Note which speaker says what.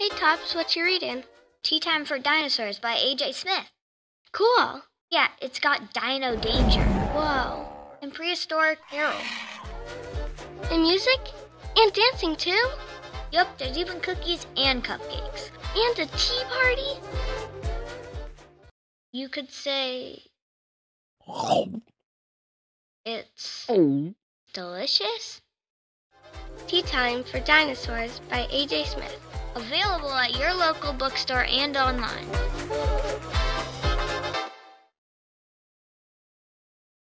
Speaker 1: Hey, Tops, what you reading?
Speaker 2: Tea Time for Dinosaurs by A.J. Smith.
Speaker 1: Cool.
Speaker 2: Yeah, it's got dino danger
Speaker 1: Whoa.
Speaker 2: and prehistoric peril.
Speaker 1: And music? And dancing too?
Speaker 2: Yup, there's even cookies and cupcakes.
Speaker 1: And a tea party?
Speaker 2: You could say it's delicious.
Speaker 1: Tea Time for Dinosaurs by A.J. Smith.
Speaker 2: Available at your local bookstore and online.